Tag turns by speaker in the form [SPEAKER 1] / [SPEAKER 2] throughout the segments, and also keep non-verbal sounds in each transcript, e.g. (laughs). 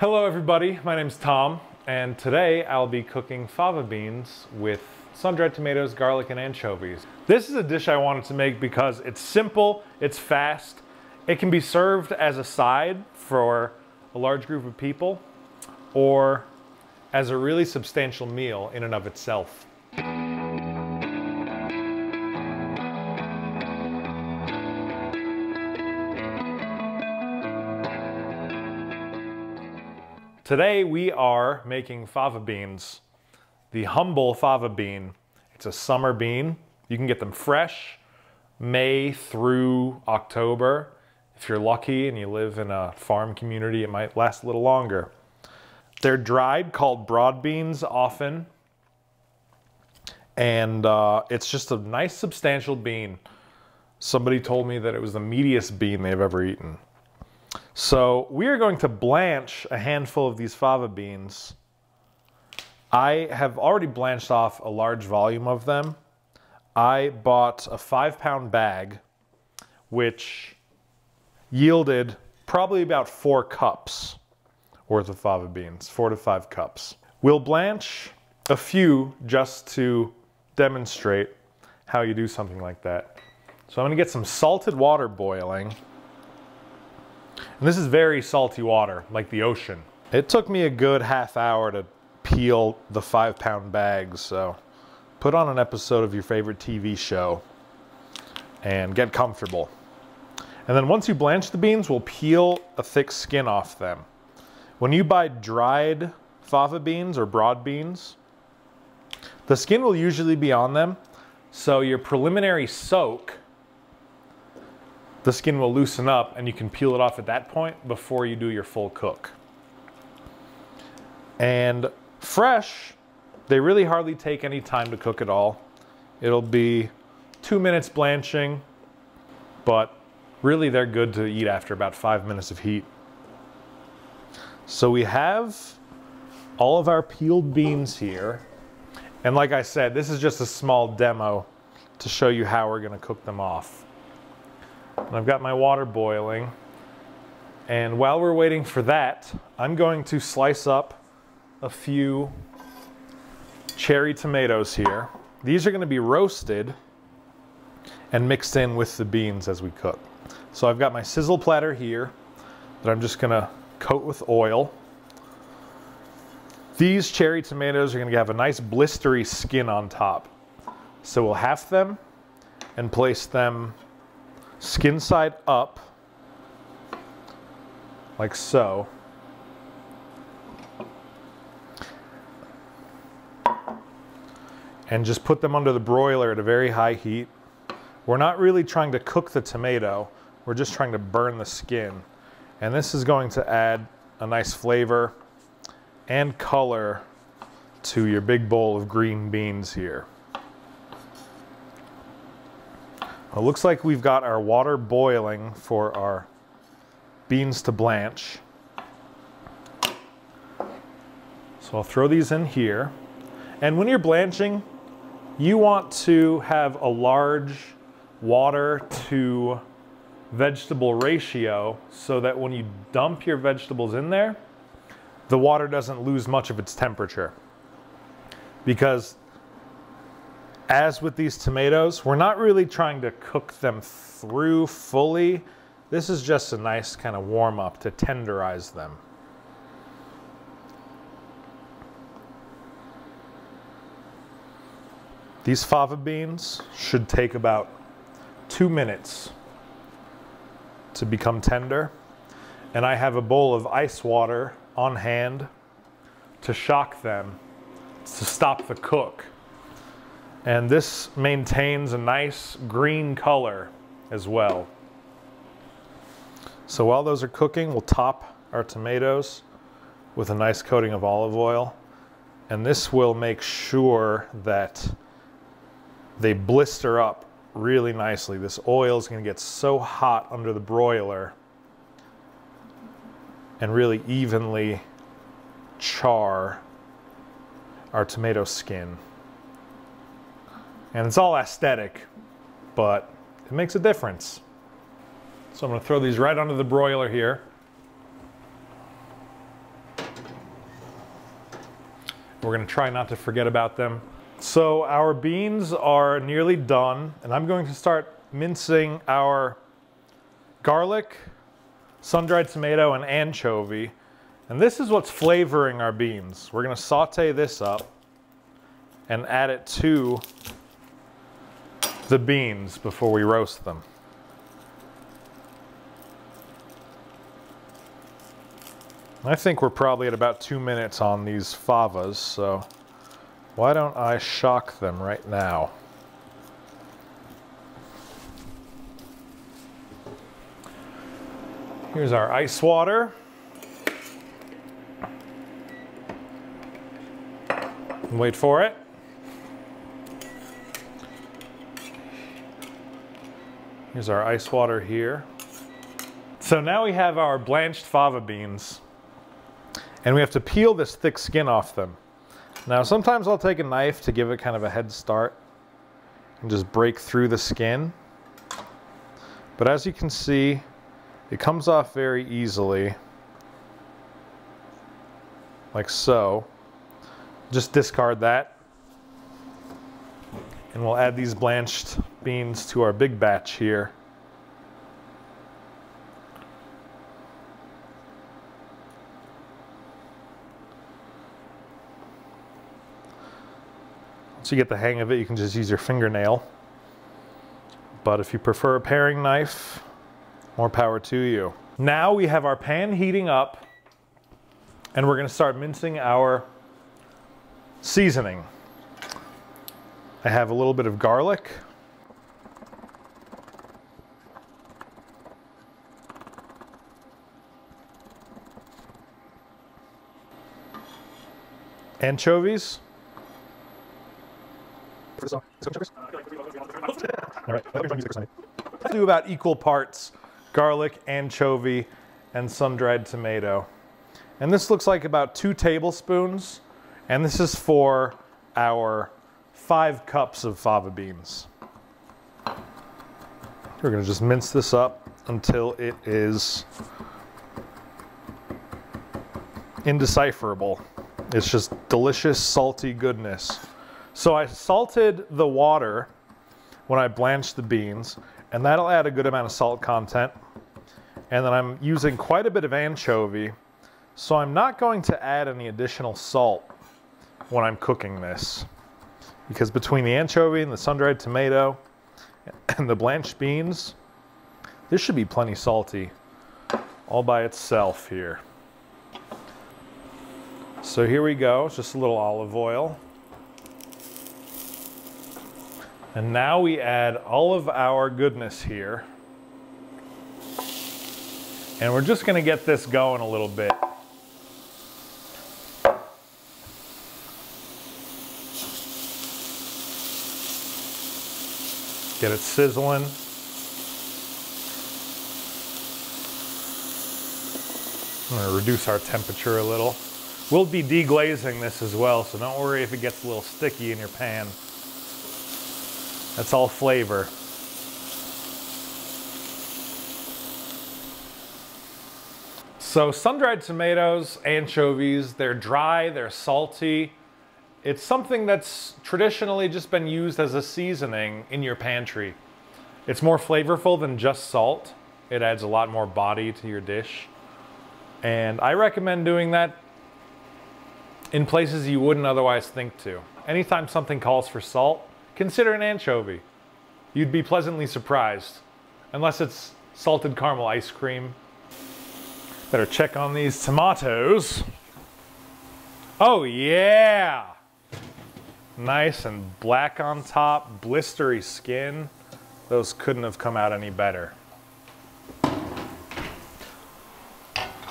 [SPEAKER 1] Hello everybody, my name's Tom, and today I'll be cooking fava beans with sun-dried tomatoes, garlic, and anchovies. This is a dish I wanted to make because it's simple, it's fast, it can be served as a side for a large group of people, or as a really substantial meal in and of itself. Today we are making fava beans, the humble fava bean. It's a summer bean. You can get them fresh, May through October. If you're lucky and you live in a farm community, it might last a little longer. They're dried, called broad beans often. And uh, it's just a nice substantial bean. Somebody told me that it was the meatiest bean they've ever eaten. So we are going to blanch a handful of these fava beans. I have already blanched off a large volume of them. I bought a five pound bag, which yielded probably about four cups worth of fava beans, four to five cups. We'll blanch a few just to demonstrate how you do something like that. So I'm gonna get some salted water boiling. And this is very salty water, like the ocean. It took me a good half hour to peel the five pound bags, so put on an episode of your favorite TV show and get comfortable. And then once you blanch the beans, we'll peel a thick skin off them. When you buy dried fava beans or broad beans, the skin will usually be on them, so your preliminary soak the skin will loosen up and you can peel it off at that point before you do your full cook. And fresh, they really hardly take any time to cook at all. It'll be two minutes blanching, but really they're good to eat after about five minutes of heat. So we have all of our peeled beans here. And like I said, this is just a small demo to show you how we're gonna cook them off. And I've got my water boiling. And while we're waiting for that, I'm going to slice up a few cherry tomatoes here. These are going to be roasted and mixed in with the beans as we cook. So I've got my sizzle platter here that I'm just going to coat with oil. These cherry tomatoes are going to have a nice blistery skin on top. So we'll half them and place them skin side up, like so. And just put them under the broiler at a very high heat. We're not really trying to cook the tomato, we're just trying to burn the skin. And this is going to add a nice flavor and color to your big bowl of green beans here. It looks like we've got our water boiling for our beans to blanch. So I'll throw these in here. And when you're blanching, you want to have a large water to vegetable ratio so that when you dump your vegetables in there, the water doesn't lose much of its temperature. Because as with these tomatoes, we're not really trying to cook them through fully. This is just a nice kind of warm up to tenderize them. These fava beans should take about two minutes to become tender. And I have a bowl of ice water on hand to shock them to stop the cook. And this maintains a nice green color as well. So while those are cooking, we'll top our tomatoes with a nice coating of olive oil. And this will make sure that they blister up really nicely. This oil is gonna get so hot under the broiler and really evenly char our tomato skin. And it's all aesthetic, but it makes a difference. So I'm gonna throw these right onto the broiler here. We're gonna try not to forget about them. So our beans are nearly done and I'm going to start mincing our garlic, sun-dried tomato, and anchovy. And this is what's flavoring our beans. We're gonna saute this up and add it to the beans before we roast them. I think we're probably at about two minutes on these favas, so why don't I shock them right now? Here's our ice water. Wait for it. Here's our ice water here. So now we have our blanched fava beans and we have to peel this thick skin off them. Now sometimes I'll take a knife to give it kind of a head start and just break through the skin. But as you can see, it comes off very easily, like so. Just discard that. And we'll add these blanched beans to our big batch here. Once you get the hang of it, you can just use your fingernail. But if you prefer a paring knife, more power to you. Now we have our pan heating up and we're gonna start mincing our seasoning. I have a little bit of garlic. Anchovies. All right, do about equal parts garlic, anchovy, and sun-dried tomato. And this looks like about two tablespoons, and this is for our five cups of fava beans. We're gonna just mince this up until it is indecipherable. It's just delicious, salty goodness. So I salted the water when I blanched the beans, and that'll add a good amount of salt content. And then I'm using quite a bit of anchovy, so I'm not going to add any additional salt when I'm cooking this because between the anchovy and the sun-dried tomato and the blanched beans, this should be plenty salty all by itself here. So here we go, just a little olive oil. And now we add all of our goodness here. And we're just gonna get this going a little bit. Get it sizzling. I'm gonna reduce our temperature a little. We'll be deglazing this as well, so don't worry if it gets a little sticky in your pan. That's all flavor. So sun-dried tomatoes, anchovies, they're dry, they're salty, it's something that's traditionally just been used as a seasoning in your pantry. It's more flavorful than just salt. It adds a lot more body to your dish. And I recommend doing that in places you wouldn't otherwise think to. Anytime something calls for salt, consider an anchovy. You'd be pleasantly surprised. Unless it's salted caramel ice cream. Better check on these tomatoes. Oh yeah! Nice and black on top, blistery skin. Those couldn't have come out any better.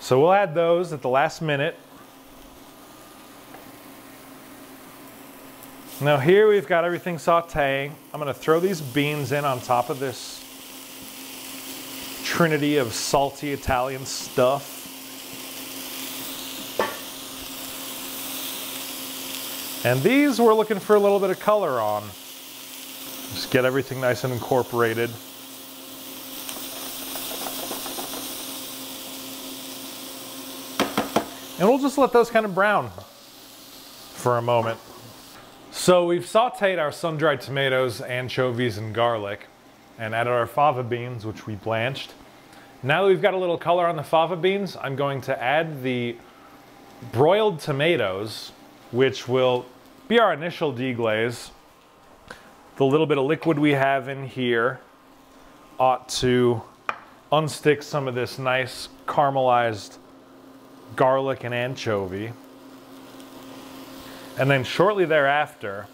[SPEAKER 1] So we'll add those at the last minute. Now here we've got everything sauteing. I'm gonna throw these beans in on top of this trinity of salty Italian stuff. And these we're looking for a little bit of color on. Just get everything nice and incorporated. And we'll just let those kind of brown for a moment. So we've sauteed our sun-dried tomatoes, anchovies, and garlic, and added our fava beans, which we blanched. Now that we've got a little color on the fava beans, I'm going to add the broiled tomatoes, which will be our initial deglaze. The little bit of liquid we have in here ought to unstick some of this nice caramelized garlic and anchovy. And then shortly thereafter,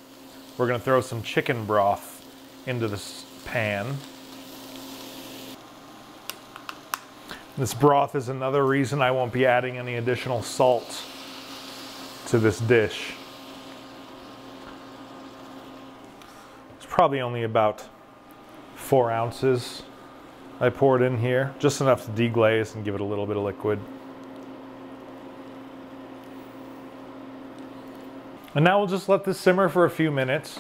[SPEAKER 1] we're gonna throw some chicken broth into this pan. This broth is another reason I won't be adding any additional salt to this dish. Probably only about four ounces I poured in here, just enough to deglaze and give it a little bit of liquid. And now we'll just let this simmer for a few minutes.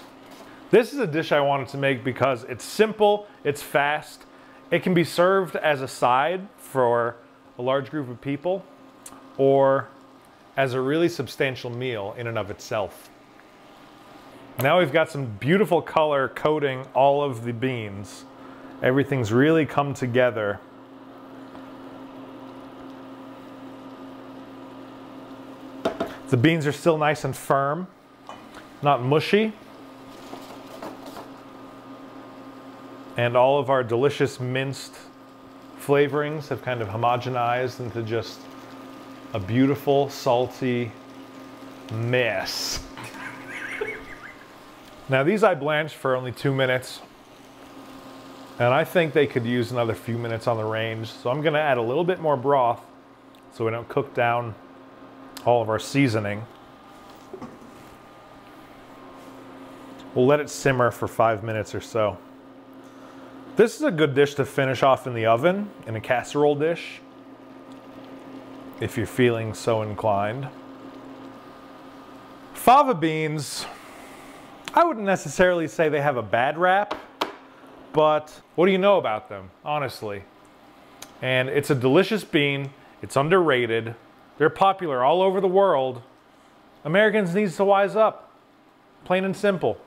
[SPEAKER 1] This is a dish I wanted to make because it's simple, it's fast, it can be served as a side for a large group of people or as a really substantial meal in and of itself. Now we've got some beautiful color coating all of the beans. Everything's really come together. The beans are still nice and firm, not mushy. And all of our delicious minced flavorings have kind of homogenized into just a beautiful, salty mess. Now these I blanched for only two minutes. And I think they could use another few minutes on the range. So I'm gonna add a little bit more broth so we don't cook down all of our seasoning. We'll let it simmer for five minutes or so. This is a good dish to finish off in the oven, in a casserole dish, if you're feeling so inclined. Fava beans, I wouldn't necessarily say they have a bad rap, but what do you know about them, honestly? And it's a delicious bean, it's underrated, they're popular all over the world. Americans needs to wise up, plain and simple.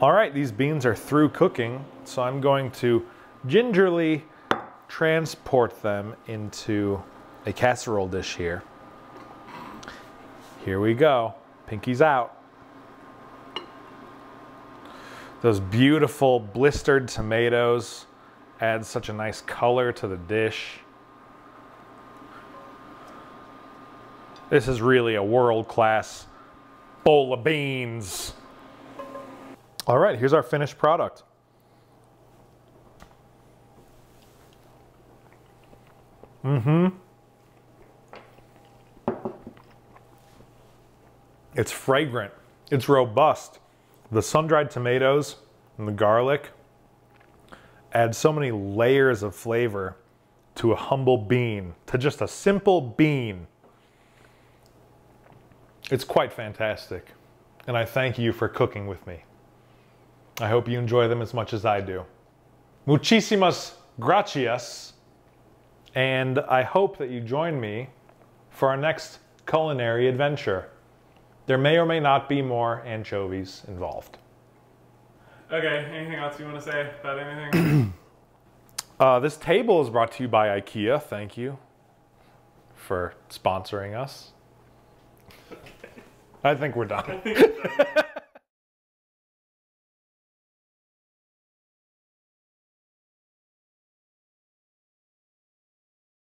[SPEAKER 1] All right, these beans are through cooking, so I'm going to gingerly transport them into a casserole dish here. Here we go, pinkies out. Those beautiful blistered tomatoes add such a nice color to the dish. This is really a world-class bowl of beans. All right, here's our finished product. Mm-hmm. It's fragrant. It's robust. The sun-dried tomatoes and the garlic add so many layers of flavor to a humble bean, to just a simple bean. It's quite fantastic, and I thank you for cooking with me. I hope you enjoy them as much as I do. Muchísimas gracias, and I hope that you join me for our next culinary adventure. There may or may not be more anchovies involved.
[SPEAKER 2] Okay, anything else you want to say about anything? (clears throat)
[SPEAKER 1] uh, this table is brought to you by IKEA. Thank you for sponsoring us. (laughs) I think we're done. (laughs)